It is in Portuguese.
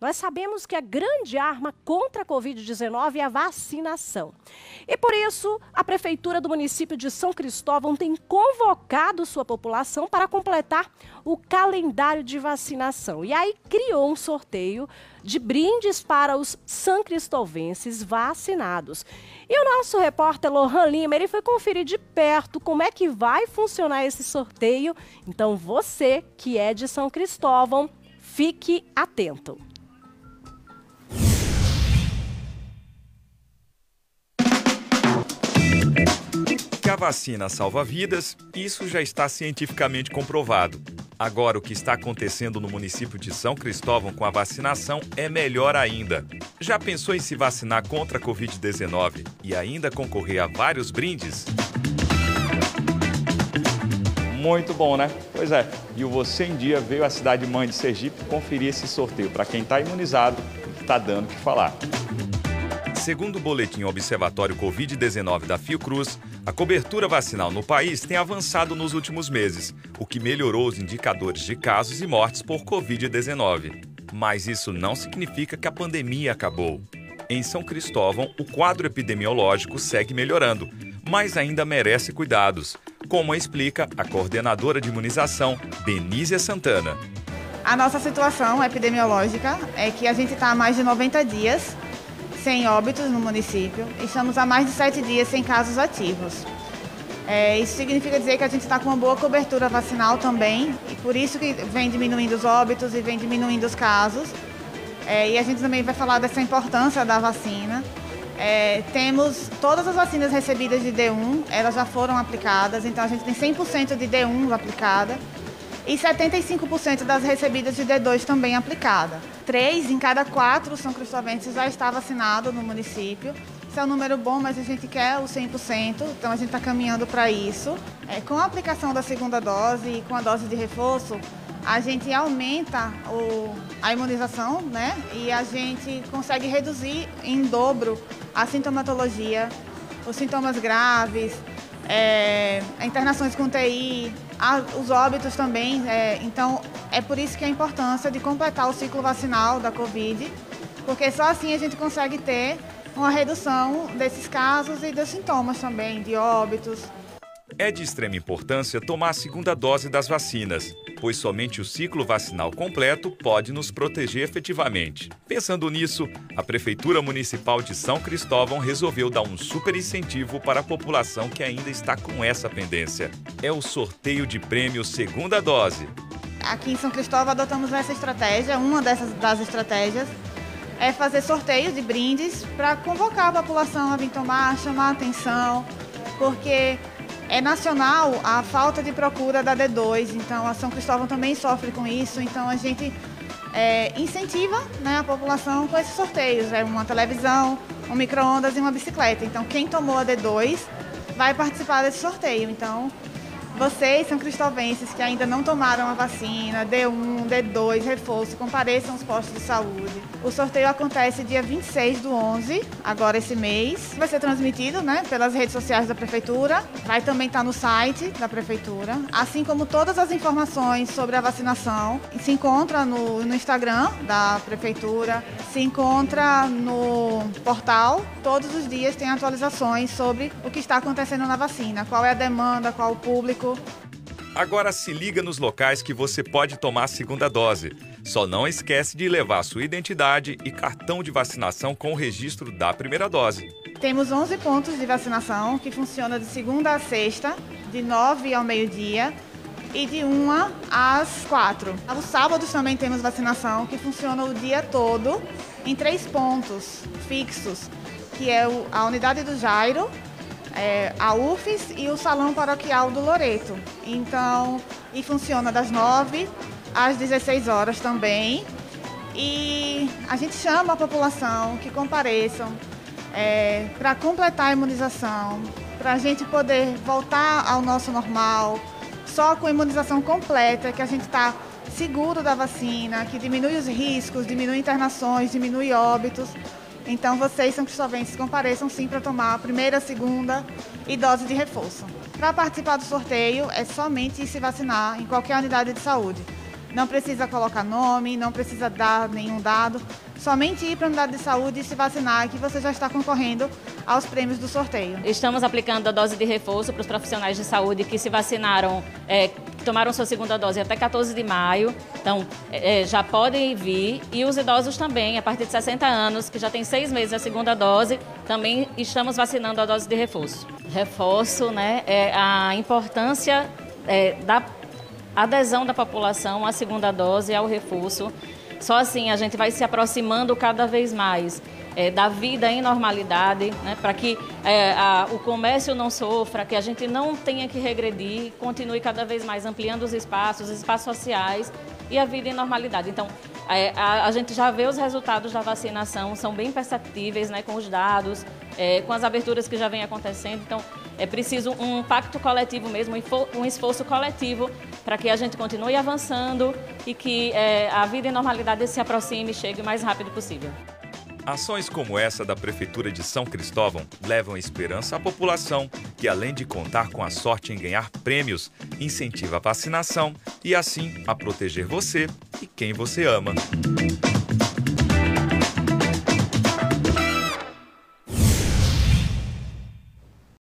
Nós sabemos que a grande arma contra a Covid-19 é a vacinação. E por isso, a Prefeitura do município de São Cristóvão tem convocado sua população para completar o calendário de vacinação. E aí criou um sorteio de brindes para os são cristovenses vacinados. E o nosso repórter Lohan Lima, ele foi conferir de perto como é que vai funcionar esse sorteio. Então você que é de São Cristóvão, fique atento. Vacina salva vidas, isso já está cientificamente comprovado. Agora, o que está acontecendo no município de São Cristóvão com a vacinação é melhor ainda. Já pensou em se vacinar contra a Covid-19 e ainda concorrer a vários brindes? Muito bom, né? Pois é. E o Você em Dia veio à cidade mãe de Sergipe conferir esse sorteio para quem está imunizado e está dando o que falar. Segundo o boletim Observatório Covid-19 da Fiocruz, a cobertura vacinal no país tem avançado nos últimos meses, o que melhorou os indicadores de casos e mortes por Covid-19. Mas isso não significa que a pandemia acabou. Em São Cristóvão, o quadro epidemiológico segue melhorando, mas ainda merece cuidados, como explica a coordenadora de imunização, Benízia Santana. A nossa situação epidemiológica é que a gente está há mais de 90 dias sem óbitos no município. Estamos há mais de sete dias sem casos ativos. É, isso significa dizer que a gente está com uma boa cobertura vacinal também, e por isso que vem diminuindo os óbitos e vem diminuindo os casos. É, e a gente também vai falar dessa importância da vacina. É, temos todas as vacinas recebidas de D1, elas já foram aplicadas, então a gente tem 100% de D1 aplicada e 75% das recebidas de D2 também aplicada. Três em cada quatro são cristovenses já está vacinado no município. Isso é um número bom, mas a gente quer o 100%, então a gente está caminhando para isso. É, com a aplicação da segunda dose e com a dose de reforço, a gente aumenta o, a imunização, né? E a gente consegue reduzir em dobro a sintomatologia, os sintomas graves, é, internações com TI, os óbitos também. É, então, é por isso que a importância de completar o ciclo vacinal da Covid, porque só assim a gente consegue ter uma redução desses casos e dos sintomas também, de óbitos. É de extrema importância tomar a segunda dose das vacinas, pois somente o ciclo vacinal completo pode nos proteger efetivamente. Pensando nisso, a Prefeitura Municipal de São Cristóvão resolveu dar um super incentivo para a população que ainda está com essa pendência. É o sorteio de prêmio segunda dose. Aqui em São Cristóvão adotamos essa estratégia, uma dessas das estratégias é fazer sorteio de brindes para convocar a população a vir tomar, chamar a atenção, porque é nacional a falta de procura da D2, então a São Cristóvão também sofre com isso, então a gente é, incentiva né, a população com esses sorteios, é uma televisão, um micro-ondas e uma bicicleta. Então quem tomou a D2 vai participar desse sorteio. Então vocês, são cristovenses que ainda não tomaram a vacina, D1, D2, reforço, compareçam aos postos de saúde. O sorteio acontece dia 26 do 11, agora esse mês. Vai ser transmitido né, pelas redes sociais da Prefeitura, vai também estar no site da Prefeitura, assim como todas as informações sobre a vacinação. Se encontra no, no Instagram da Prefeitura, se encontra no portal. Todos os dias tem atualizações sobre o que está acontecendo na vacina, qual é a demanda, qual o público Agora se liga nos locais que você pode tomar a segunda dose. Só não esquece de levar sua identidade e cartão de vacinação com o registro da primeira dose. Temos 11 pontos de vacinação que funcionam de segunda a sexta, de 9 ao meio-dia e de 1 às 4. Aos sábados também temos vacinação que funciona o dia todo em três pontos fixos, que é a unidade do Jairo, é, a UFES e o Salão Paroquial do Loreto. Então, e funciona das 9 às 16 horas também. E a gente chama a população que compareçam é, para completar a imunização, para a gente poder voltar ao nosso normal, só com a imunização completa, que a gente está seguro da vacina, que diminui os riscos, diminui internações, diminui óbitos. Então vocês, são cristovenses, compareçam sim para tomar a primeira, segunda e dose de reforço. Para participar do sorteio é somente se vacinar em qualquer unidade de saúde. Não precisa colocar nome, não precisa dar nenhum dado, somente ir para a unidade de saúde e se vacinar, que você já está concorrendo aos prêmios do sorteio. Estamos aplicando a dose de reforço para os profissionais de saúde que se vacinaram, é, tomaram sua segunda dose até 14 de maio, então é, já podem vir. E os idosos também, a partir de 60 anos, que já tem seis meses a segunda dose, também estamos vacinando a dose de reforço. Reforço né, é a importância é, da adesão da população à segunda dose e ao reforço. Só assim a gente vai se aproximando cada vez mais é, da vida em normalidade, né, para que é, a, o comércio não sofra, que a gente não tenha que regredir, continue cada vez mais ampliando os espaços, os espaços sociais e a vida em normalidade. Então, é, a, a, gente já vê os resultados da vacinação, são bem perceptíveis né, com os dados, é, com as aberturas que já vem acontecendo. Então, é preciso um pacto coletivo mesmo, um esforço coletivo para que a gente continue avançando e que é, a vida em normalidade se aproxime e chegue o mais rápido possível. Ações como essa da Prefeitura de São Cristóvão levam esperança à população, que além de contar com a sorte em ganhar prêmios, incentiva a vacinação e assim a proteger você e quem você ama.